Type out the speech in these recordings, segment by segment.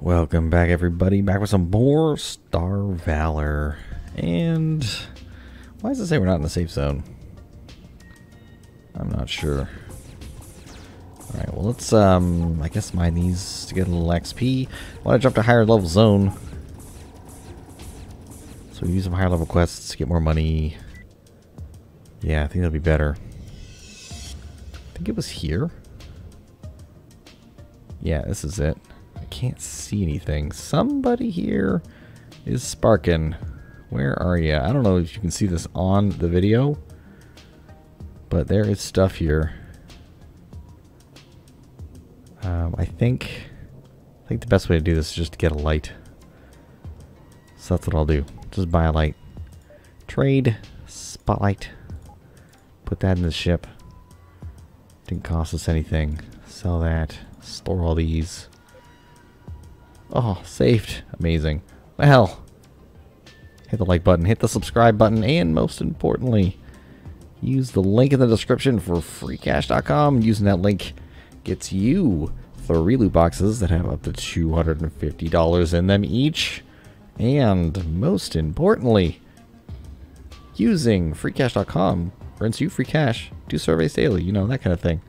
Welcome back, everybody. Back with some more Star Valor. And why does it say we're not in the safe zone? I'm not sure. Alright, well, let's, um, I guess mine these to get a little XP. Want to jump to higher level zone. So we use some higher level quests to get more money. Yeah, I think that'll be better. I think it was here. Yeah, this is it can't see anything. Somebody here is sparking. Where are you? I don't know if you can see this on the video, but there is stuff here. Um, I think I think the best way to do this is just to get a light. So that's what I'll do. Just buy a light. Trade. Spotlight. Put that in the ship. Didn't cost us anything. Sell that. Store all these. Oh, saved. Amazing. Well, hit the like button, hit the subscribe button, and most importantly, use the link in the description for freecash.com. Using that link gets you three loot boxes that have up to $250 in them each. And most importantly, using freecash.com earns you free cash. Do surveys daily, you know, that kind of thing.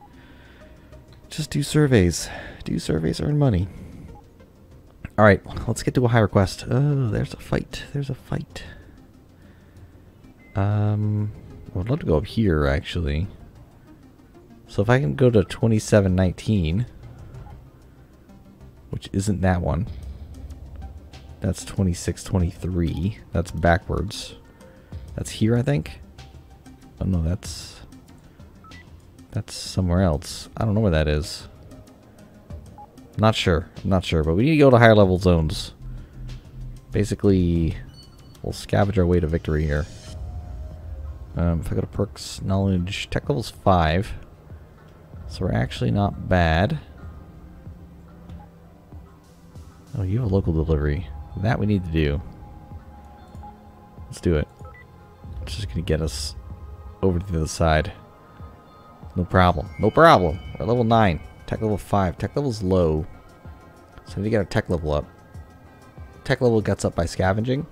Just do surveys. Do surveys, earn money. Alright, let's get to a high request. Oh, there's a fight. There's a fight. Um, I would love to go up here, actually. So if I can go to 2719, which isn't that one. That's 2623. That's backwards. That's here, I think. Oh no, that's... That's somewhere else. I don't know where that is. Not sure. Not sure, but we need to go to higher level zones. Basically, we'll scavenge our way to victory here. Um, if I go to perks, knowledge, tech level's 5. So we're actually not bad. Oh, you have a local delivery. That we need to do. Let's do it. It's just to get us over to the other side. No problem. No problem. We're level 9. Tech level 5. Tech level's low. So we need to get our tech level up. Tech level gets up by scavenging.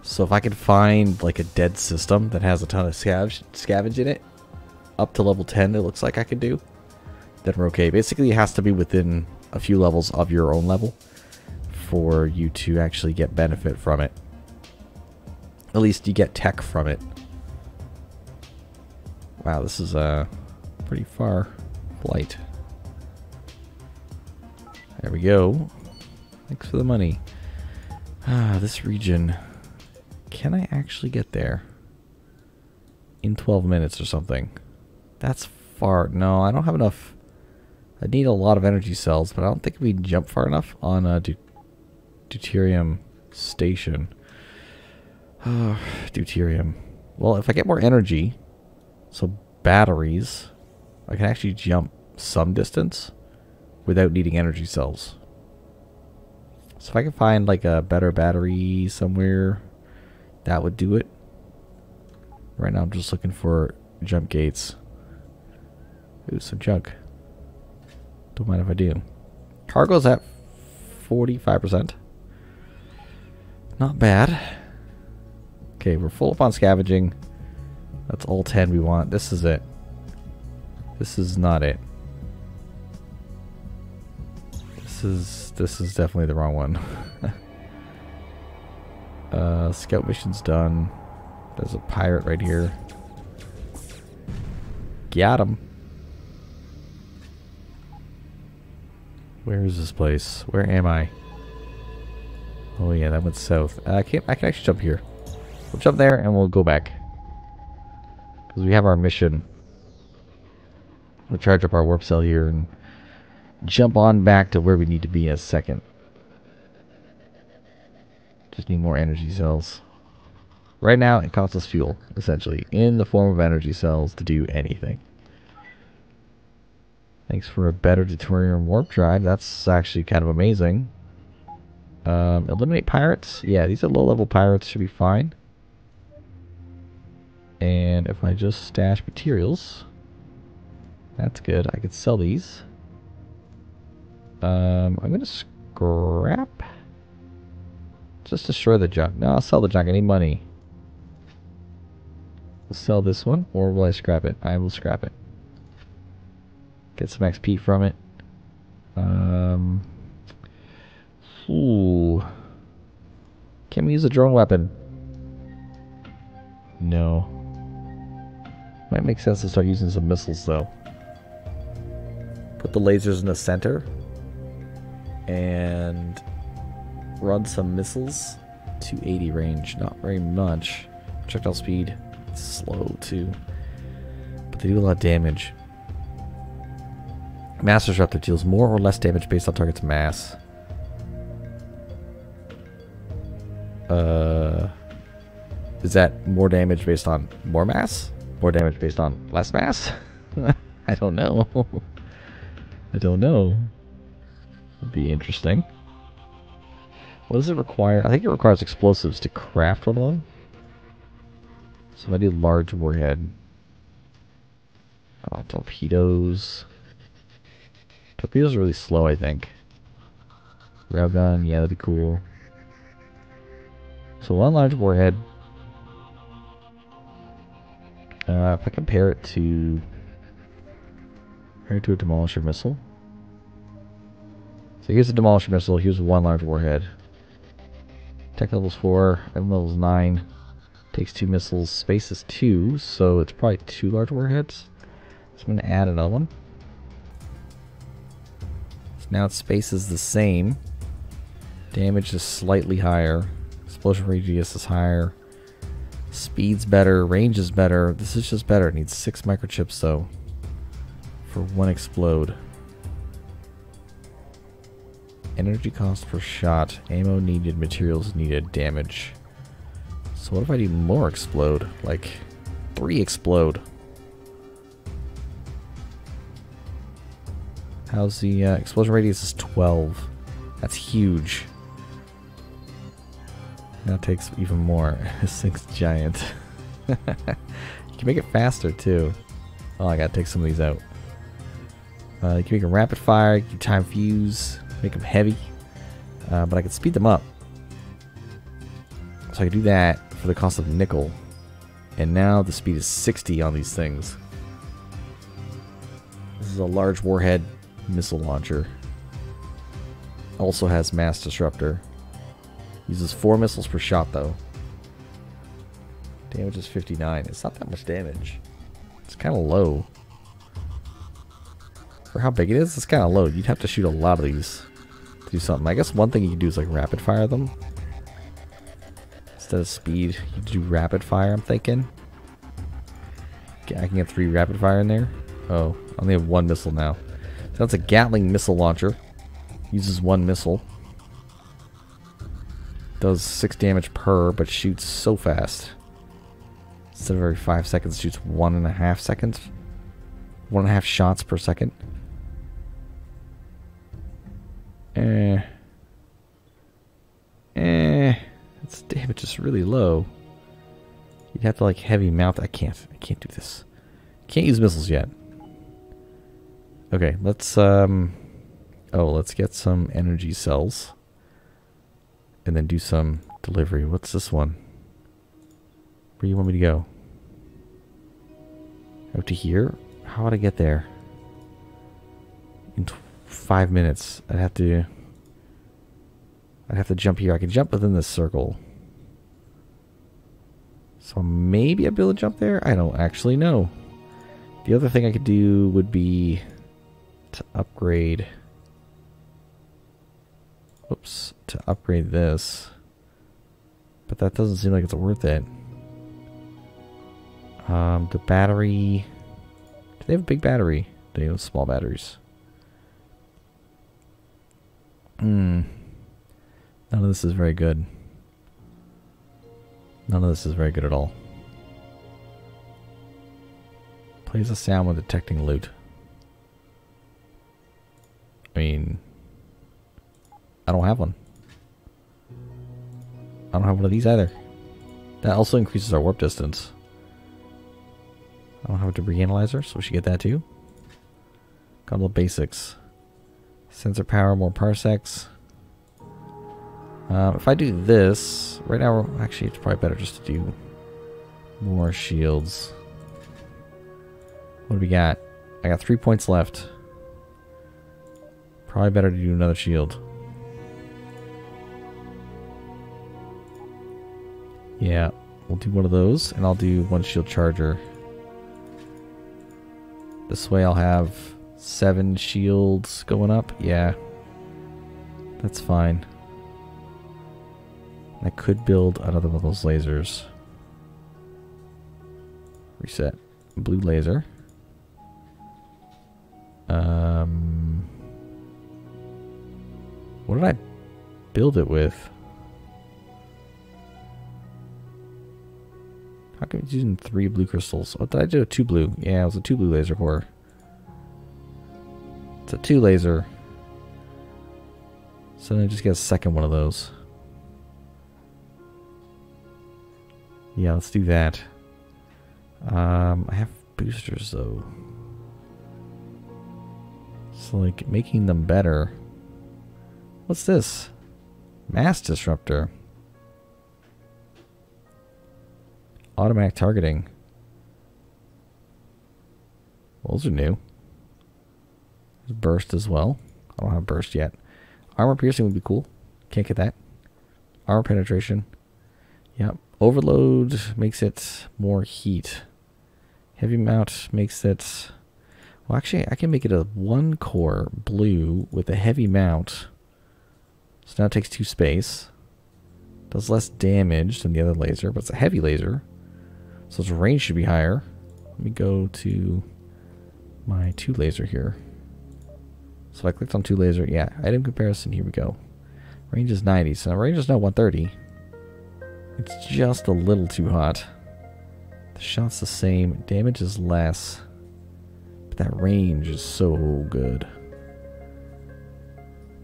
So if I can find like a dead system that has a ton of scavenge, scavenge in it, up to level 10 it looks like I could do, then we're okay. Basically it has to be within a few levels of your own level for you to actually get benefit from it. At least you get tech from it. Wow, this is uh, pretty far flight. There we go. Thanks for the money. Ah, this region. Can I actually get there? In 12 minutes or something. That's far. No, I don't have enough. I need a lot of energy cells, but I don't think we jump far enough on a deuterium station. Ah, deuterium. Well, if I get more energy, so batteries, I can actually jump some distance without needing energy cells. So if I can find like a better battery somewhere, that would do it. Right now I'm just looking for jump gates. Ooh, some junk. Don't mind if I do. Cargo's at 45%. Not bad. Okay, we're full up on scavenging. That's all 10 we want. This is it. This is not it. This is this is definitely the wrong one. uh, scout mission's done. There's a pirate right here. Got him. Where is this place? Where am I? Oh yeah, that went south. Uh, I can I can actually jump here. We'll jump there and we'll go back because we have our mission. We'll charge up our warp cell here and jump on back to where we need to be in a second. Just need more energy cells. Right now, it costs us fuel, essentially, in the form of energy cells to do anything. Thanks for a better deuterium warp drive. That's actually kind of amazing. Um, eliminate pirates. Yeah, these are low-level pirates. Should be fine. And if I just stash materials, that's good. I could sell these. Um, I'm going to scrap? Just destroy the junk. No, I'll sell the junk. I need money. I'll sell this one, or will I scrap it? I will scrap it. Get some XP from it. Um. Ooh. Can we use a drone weapon? No. Might make sense to start using some missiles though. Put the lasers in the center and run some missiles to 80 range. Not very much. Projectile speed slow too. But they do a lot of damage. Mass Disruptor deals more or less damage based on target's mass. Uh, is that more damage based on more mass? More damage based on less mass? I don't know. I don't know. Would be interesting. What does it require? I think it requires explosives to craft one of them. So I do large warhead. Oh, torpedoes. Torpedoes are really slow, I think. Rev gun, yeah, that'd be cool. So one large warhead. Uh, if I compare it to it to a demolisher missile. So he here's a demolisher missile. Here's one large warhead. Tech level's four. M level's nine. Takes two missiles. Space is two, so it's probably two large warheads. So I'm gonna add another one. So now its space is the same. Damage is slightly higher. Explosion radius is higher. Speed's better. Range is better. This is just better. It needs six microchips though. For one explode. Energy cost per shot. Ammo needed. Materials needed. Damage. So what if I do more explode? Like, three explode. How's the uh, explosion radius is 12. That's huge. That takes even more. this thing's giant. you can make it faster too. Oh, I gotta take some of these out. Uh, you can make a rapid fire, can time fuse, make them heavy. Uh, but I can speed them up. So I can do that for the cost of nickel. And now the speed is 60 on these things. This is a large warhead missile launcher. Also has mass disruptor. Uses four missiles per shot, though. Damage is 59. It's not that much damage. It's kind of low. For how big it is, it's kind of low. You'd have to shoot a lot of these to do something. I guess one thing you can do is like rapid fire them. Instead of speed, you do rapid fire, I'm thinking. I can get three rapid fire in there. Oh, I only have one missile now. So that's a Gatling missile launcher. Uses one missile. Does 6 damage per, but shoots so fast. Instead of every 5 seconds, shoots 1.5 seconds. 1.5 shots per second. Eh. Eh. Its damage is really low. You'd have to like heavy mount. I can't. I can't do this. Can't use missiles yet. Okay, let's um oh, let's get some energy cells and then do some delivery. What's this one? Where do you want me to go? Out to here? How would I get there? In five minutes. I'd have to... I'd have to jump here. I can jump within this circle. So maybe I'd be able to jump there? I don't actually know. The other thing I could do would be to upgrade Oops, to upgrade this. But that doesn't seem like it's worth it. Um, the battery... Do they have a big battery? They have small batteries. Hmm. None of this is very good. None of this is very good at all. Plays a sound when detecting loot. I mean, I don't have one. I don't have one of these either. That also increases our warp distance. I don't have a debris analyzer, so we should get that too. Got a little basics. Sensor power, more parsecs. Um, if I do this, right now, actually, it's probably better just to do more shields. What do we got? I got three points left. Probably better to do another shield. Yeah, we'll do one of those, and I'll do one shield charger. This way I'll have seven shields going up. Yeah, that's fine. I could build another one of those lasers. Reset. Blue laser. Um, what did I build it with? How come it's using three blue crystals? What did I do? A two blue. Yeah, it was a two blue laser core. It's a two laser. So then I just get a second one of those. Yeah, let's do that. Um, I have boosters though. So like making them better. What's this? Mass disruptor. Automatic targeting. Those are new. There's burst as well. I don't have burst yet. Armor piercing would be cool. Can't get that. Armor penetration. Yep. Overload makes it more heat. Heavy mount makes it... Well, actually, I can make it a one core blue with a heavy mount. So now it takes two space. Does less damage than the other laser, but it's a heavy laser. So its range should be higher. Let me go to my two laser here. So I clicked on two laser, yeah, item comparison, here we go. Range is 90, so range is now 130. It's just a little too hot. The shot's the same, damage is less. But that range is so good.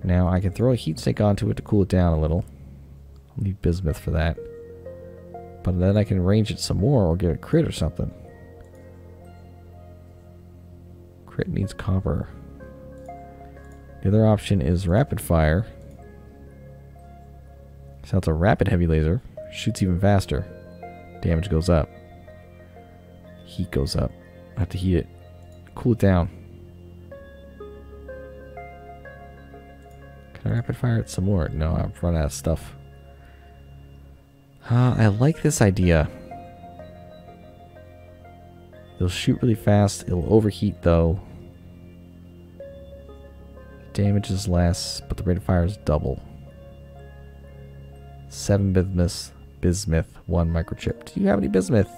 Now I can throw a heat sink onto it to cool it down a little. I'll need bismuth for that. But then I can range it some more or get a crit or something. Crit needs copper. The other option is rapid fire. So it's a rapid heavy laser. Shoots even faster. Damage goes up. Heat goes up. I have to heat it. Cool it down. Can I rapid fire it some more? No, I've run out of stuff. Uh, I like this idea. It'll shoot really fast. It'll overheat though. Damage is less, but the rate of fire is double. Seven bismuth, bismuth, one microchip. Do you have any bismuth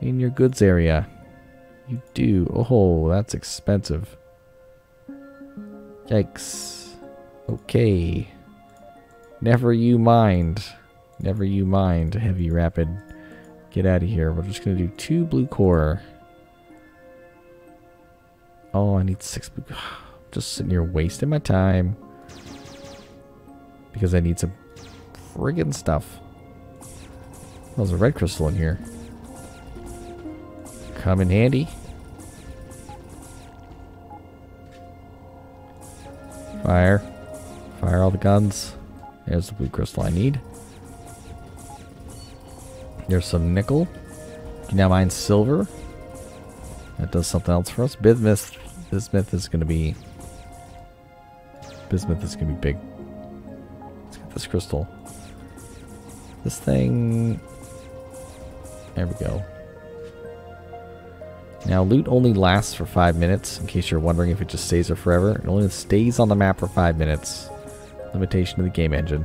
in your goods area? You do. Oh, that's expensive. Yikes. Okay. Never you mind. Never you mind, heavy rapid. Get out of here. We're just going to do two blue core. Oh, I need six blue. Just sitting here wasting my time. Because I need some friggin' stuff. there's a red crystal in here. Come in handy. Fire. Fire all the guns. There's the blue crystal I need. There's some nickel. Can now mine silver. That does something else for us. Bismuth. Bismuth is going to be... Bismuth is to be big. Let's get this crystal. This thing... There we go. Now, loot only lasts for five minutes, in case you're wondering if it just stays there forever. It only stays on the map for five minutes. Limitation of the game engine.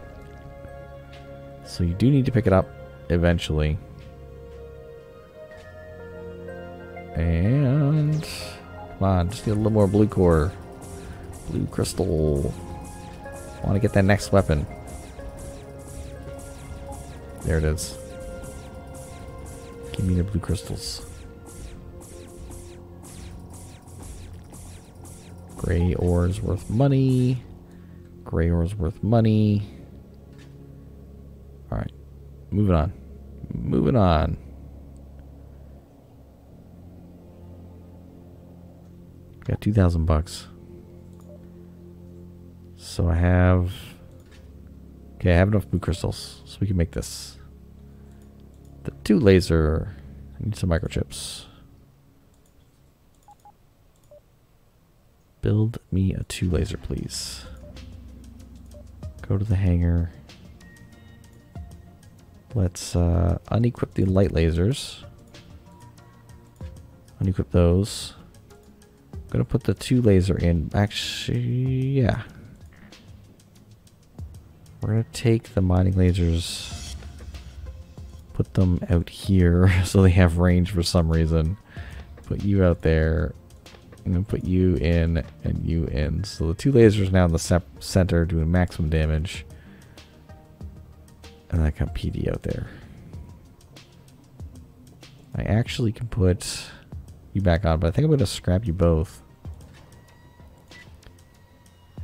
So you do need to pick it up eventually. And come on, just need a little more blue core. Blue crystal. Want to get that next weapon. There it is. Give me the blue crystals. Gray ore is worth money. Gray ore is worth money. Alright. Moving on. Moving on. Got 2,000 bucks. So I have Okay, I have enough blue crystals, so we can make this. The two laser. I need some microchips. Build me a two laser, please. Go to the hangar. Let's uh, unequip the light lasers. Unequip those. I'm gonna put the two laser in. Actually, yeah. We're gonna take the mining lasers, put them out here so they have range for some reason. Put you out there. I'm gonna put you in and you in. So the two lasers now in the center doing maximum damage. And I got PD out there. I actually can put you back on, but I think I'm going to scrap you both.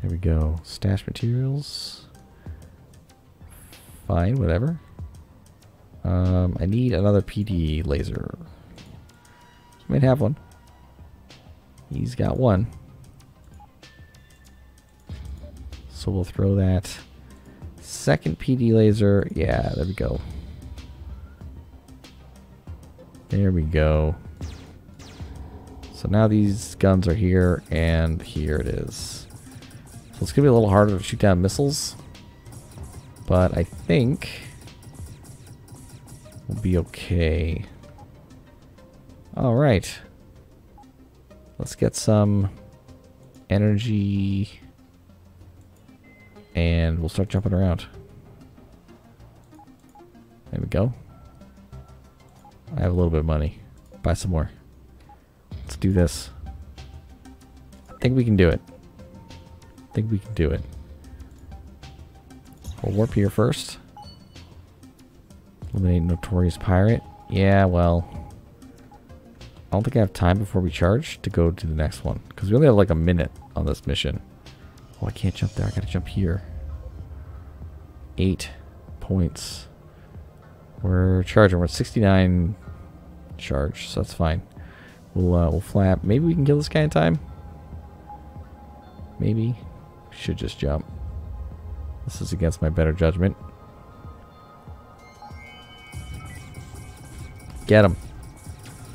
There we go. Stash materials. Fine, whatever. Um, I need another PD laser. He might have one. He's got one. So we'll throw that second PD laser. Yeah, there we go. There we go. So now these guns are here, and here it is. So it's going to be a little harder to shoot down missiles. But I think we'll be okay. Alright. Let's get some energy and we'll start jumping around. There we go. I have a little bit of money. Buy some more. Let's do this. I think we can do it. I think we can do it. We'll warp here first. Eliminate Notorious Pirate. Yeah, well... I don't think I have time before we charge to go to the next one. Because we only have like a minute on this mission. Oh, I can't jump there. I gotta jump here. Eight points. We're charging. We're at 69 charge, so that's fine. We'll uh, we'll flap. Maybe we can kill this guy in time. Maybe. Should just jump. This is against my better judgment. Get him.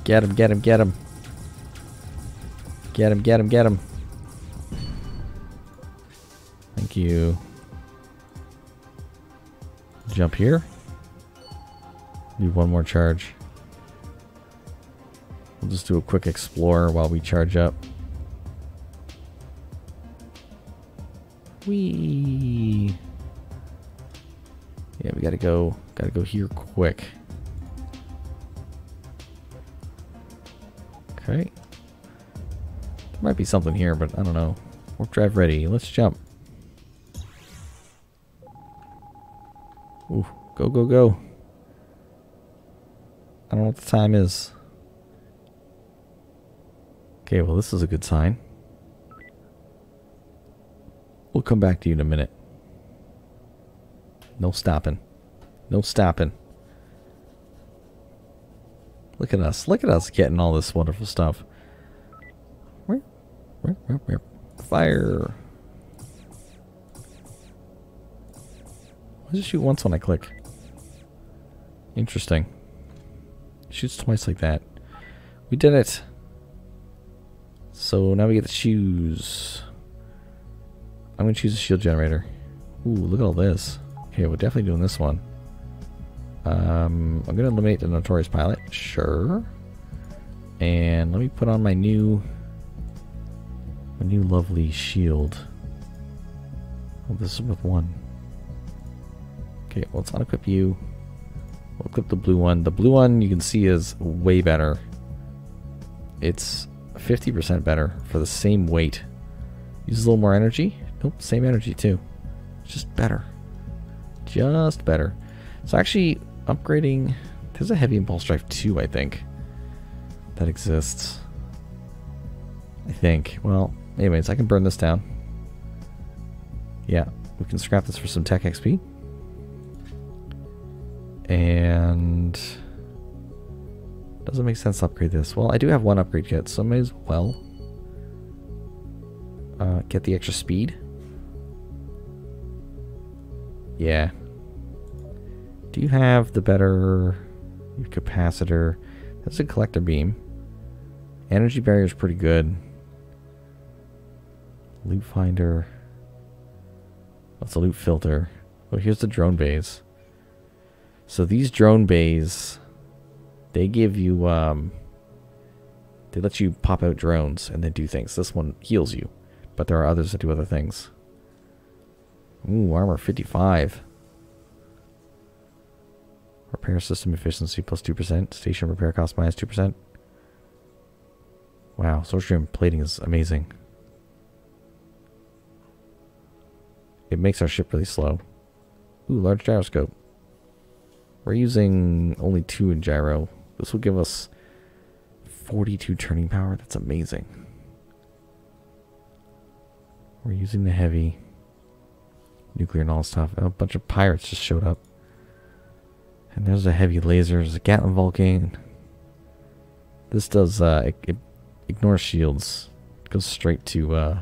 Get him, get him, get him. Get him, get him, get him. Thank you. Jump here. Need one more charge. We'll just do a quick explore while we charge up. Whee! Yeah, we gotta go, gotta go here quick. Okay. There might be something here, but I don't know. Warp drive ready. Let's jump. Ooh, go, go, go. I don't know what the time is. Okay, well this is a good sign. We'll come back to you in a minute. No stopping. No stopping. Look at us. Look at us getting all this wonderful stuff. Fire. Why does it shoot once when I click? Interesting. shoots twice like that. We did it. So now we get the choose. I'm going to choose a shield generator. Ooh, look at all this. Okay, we're definitely doing this one. Um, I'm going to eliminate the Notorious Pilot. Sure. And let me put on my new, my new lovely shield. Oh, this is with one. Okay, well, let's unequip you. We'll equip the blue one. The blue one you can see is way better. It's 50% better for the same weight. Uses a little more energy. Nope, same energy too. Just better. Just better. So actually, upgrading... There's a heavy impulse drive too, I think. That exists. I think. Well, anyways, I can burn this down. Yeah, we can scrap this for some tech XP. And doesn't make sense to upgrade this. Well, I do have one upgrade kit, so I may as well uh, get the extra speed. Yeah. Do you have the better capacitor? That's a collector beam. Energy barrier is pretty good. Loot finder. What's a loot filter? Oh, here's the drone bays. So these drone bays, they give you, um, they let you pop out drones and then do things. This one heals you, but there are others that do other things. Ooh, armor 55. Repair system efficiency plus 2%. Station repair cost minus 2%. Wow, Soulstream plating is amazing. It makes our ship really slow. Ooh, large gyroscope. We're using only two in gyro. This will give us 42 turning power. That's amazing. We're using the heavy nuclear and all stuff. A bunch of pirates just showed up. And there's a heavy laser. There's a Gatling Vulcan. This does, uh, it, it ignores shields. It goes straight to, uh,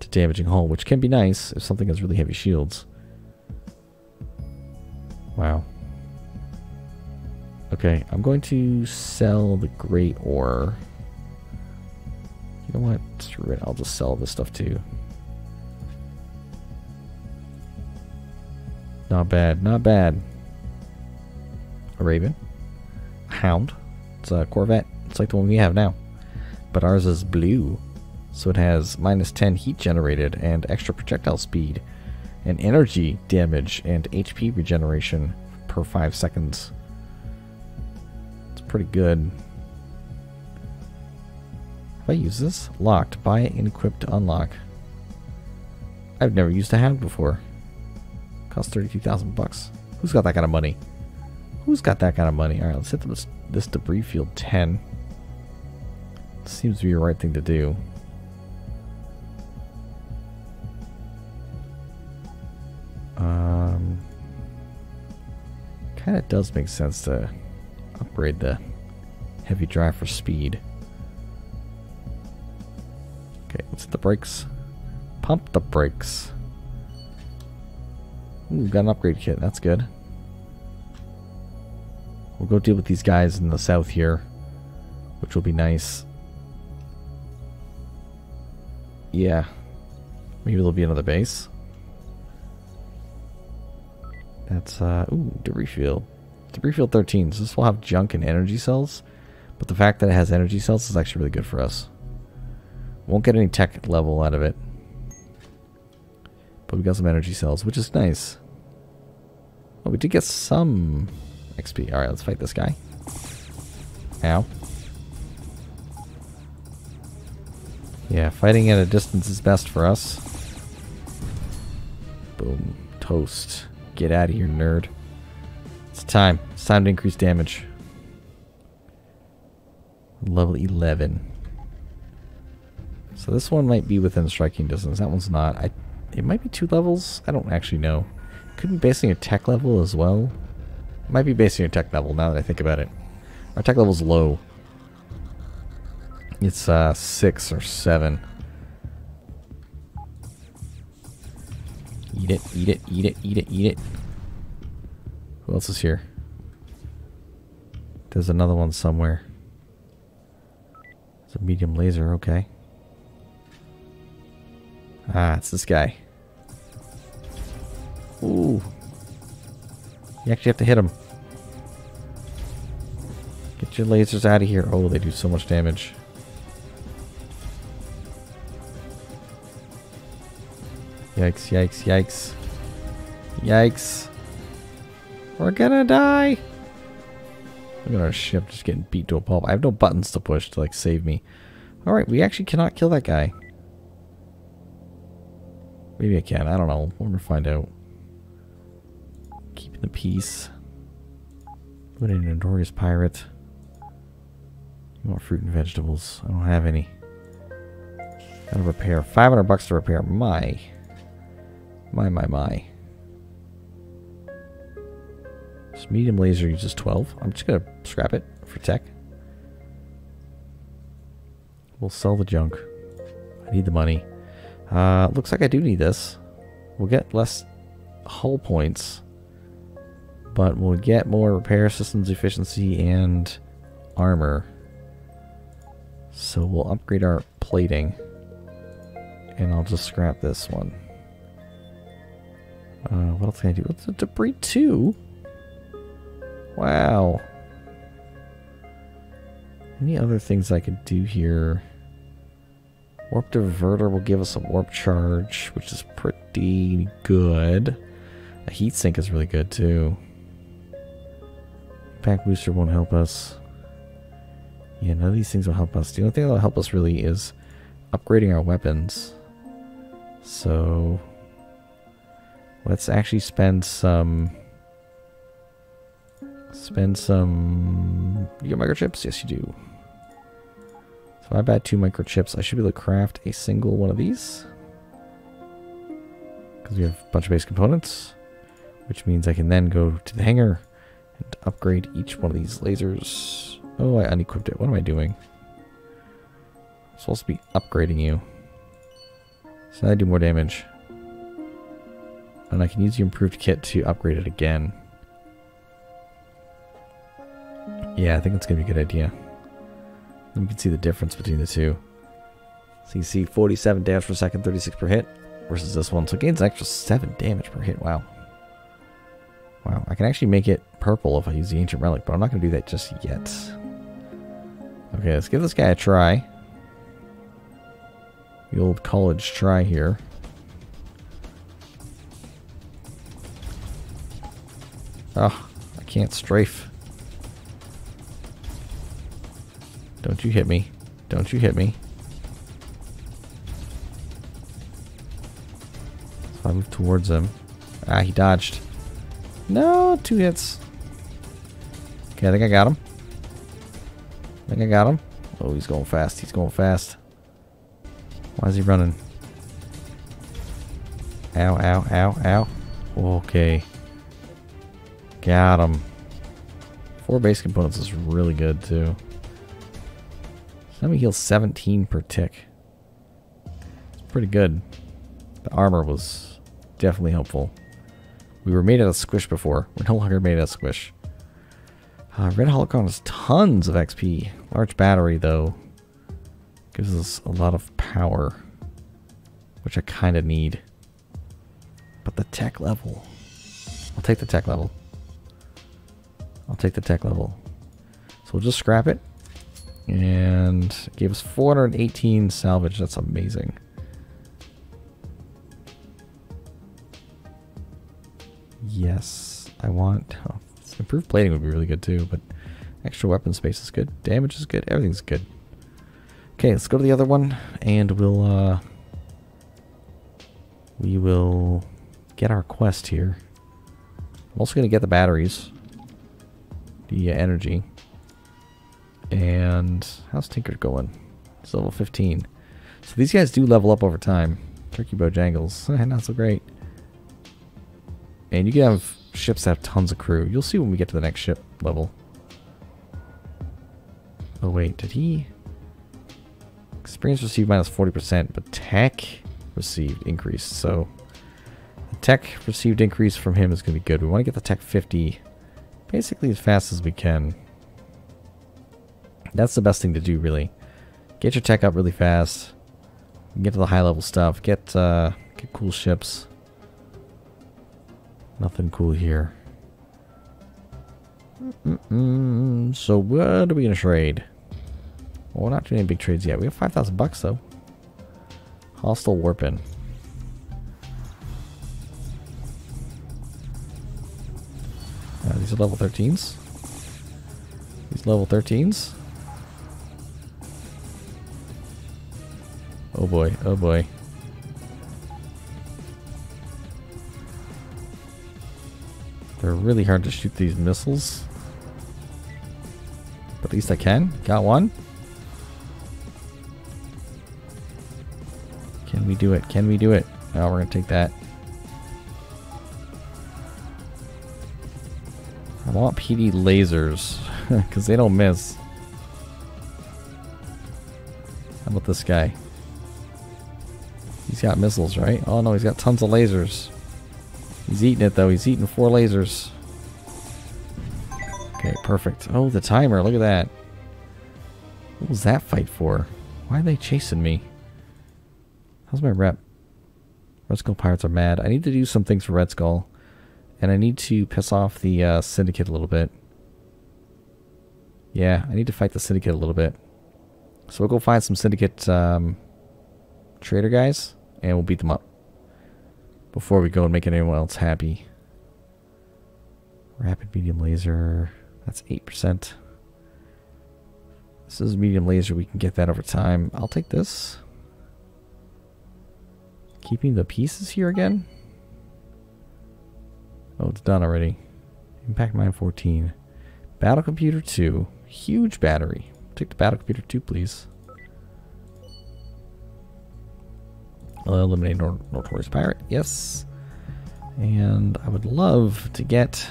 to damaging hull, which can be nice if something has really heavy shields. Wow. Okay, I'm going to sell the great ore. You know what? Screw it. I'll just sell this stuff too. Not bad. Not bad. A Raven. A Hound. It's a Corvette. It's like the one we have now. But ours is blue. So it has minus 10 heat generated and extra projectile speed and energy damage and HP regeneration per 5 seconds. It's pretty good. If I use this, locked, buy and equip to unlock. I've never used a hound before. Costs 32,000 bucks. Who's got that kind of money? Who's got that kind of money? Alright, let's hit this, this debris field 10. Seems to be the right thing to do. Um, kind of does make sense to upgrade the heavy drive for speed. Okay, let's hit the brakes. Pump the brakes. Ooh, we've got an upgrade kit. That's good. We'll go deal with these guys in the south here, which will be nice. Yeah. Maybe there'll be another base. That's, uh, ooh, debris field. Debris field 13. So this will have junk and energy cells. But the fact that it has energy cells is actually really good for us. Won't get any tech level out of it. But we got some energy cells, which is nice. We did get some XP. Alright, let's fight this guy. Ow. Yeah, fighting at a distance is best for us. Boom. Toast. Get out of here, nerd. It's time. It's time to increase damage. Level 11. So this one might be within striking distance. That one's not. I. It might be two levels. I don't actually know. Could be basing your tech level as well. Might be basing your tech level now that I think about it. Our tech level's low. It's uh, six or seven. Eat it, eat it, eat it, eat it, eat it. Who else is here? There's another one somewhere. It's a medium laser, okay. Ah, it's this guy. You actually have to hit them. Get your lasers out of here. Oh, they do so much damage. Yikes, yikes, yikes. Yikes. We're gonna die. Look at our ship just getting beat to a pulp. I have no buttons to push to like save me. Alright, we actually cannot kill that guy. Maybe I can. I don't know. We're gonna find out. The peace. What in a notorious pirate. You want fruit and vegetables? I don't have any. Gotta repair. 500 bucks to repair. My. My, my, my. This medium laser uses 12. I'm just gonna scrap it for tech. We'll sell the junk. I need the money. Uh, looks like I do need this. We'll get less hull points, but we'll get more repair systems efficiency and armor. So we'll upgrade our plating. And I'll just scrap this one. Uh, what else can I do? What's the debris 2? Wow. Any other things I could do here? Warp diverter will give us a warp charge, which is pretty good. A heat sink is really good too. Pack booster won't help us. Yeah, none of these things will help us. The only thing that will help us really is upgrading our weapons. So let's actually spend some spend some you get microchips? Yes you do. So I bought two microchips. I should be able to craft a single one of these. Because we have a bunch of base components. Which means I can then go to the hangar and upgrade each one of these lasers. Oh, I unequipped it. What am I doing? I'm supposed to be upgrading you. So I do more damage. And I can use the improved kit to upgrade it again. Yeah, I think that's going to be a good idea. Then we can see the difference between the two. So you see 47 damage per second, 36 per hit, versus this one. So it gains an extra 7 damage per hit. Wow. Wow, I can actually make it purple if I use the Ancient Relic, but I'm not going to do that just yet. Okay, let's give this guy a try. The old college try here. Oh, I can't strafe. Don't you hit me. Don't you hit me. So I move towards him. Ah, he dodged. No, two hits. Okay, I think I got him. I think I got him. Oh, he's going fast. He's going fast. Why is he running? Ow, ow, ow, ow. Okay. Got him. Four base components is really good, too. Let me heal 17 per tick. It's pretty good. The armor was definitely helpful. We were made out of squish before. We're no longer made out of squish. Uh, Red Holocron has tons of XP. Large battery, though, gives us a lot of power, which I kind of need. But the tech level. I'll take the tech level. I'll take the tech level. So we'll just scrap it and gave us 418 salvage. That's amazing. Yes, I want... Oh, improved plating would be really good too, but extra weapon space is good. Damage is good. Everything's good. Okay, let's go to the other one, and we'll, uh... We will get our quest here. I'm also going to get the batteries. The uh, energy. And how's Tinker going? It's level 15. So these guys do level up over time. Turkey Bojangles, not so great. And you can have ships that have tons of crew. You'll see when we get to the next ship level. Oh wait, did he... Experience received minus 40%, but tech received increase. So the tech received increase from him is going to be good. We want to get the tech 50 basically as fast as we can. That's the best thing to do, really. Get your tech up really fast. Get to the high level stuff. Get uh, get cool ships. Nothing cool here. Mm -mm. So what are we gonna trade? Well, we're not doing any big trades yet. We have 5,000 bucks though. Hostile warping. Uh, these are level 13s. These level 13s. Oh boy, oh boy. They're really hard to shoot these missiles. But at least I can. Got one. Can we do it? Can we do it? Oh, we're going to take that. I want PD lasers. Because they don't miss. How about this guy? He's got missiles, right? Oh no, he's got tons of lasers. He's eating it though. He's eating four lasers. Okay, perfect. Oh, the timer. Look at that. What was that fight for? Why are they chasing me? How's my rep? Red Skull Pirates are mad. I need to do some things for Red Skull. And I need to piss off the uh, Syndicate a little bit. Yeah, I need to fight the Syndicate a little bit. So we'll go find some Syndicate um, trader guys, and we'll beat them up. Before we go and make anyone else happy. Rapid medium laser. That's 8%. This is medium laser. We can get that over time. I'll take this. Keeping the pieces here again? Oh, it's done already. Impact Mine 14. Battle Computer 2. Huge battery. Take the Battle Computer 2, please. Eliminate Nor Notorious Pirate. Yes. And I would love to get...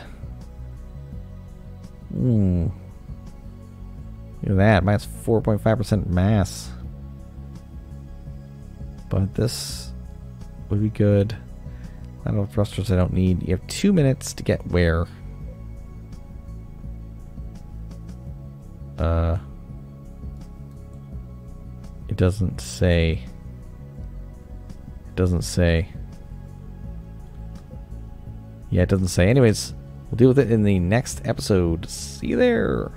Ooh. Hmm, Look at that. Minus 4.5% mass. But this would be good. I don't thrusters I don't need. You have two minutes to get where. Uh, it doesn't say. Doesn't say. Yeah, it doesn't say. Anyways, we'll deal with it in the next episode. See you there.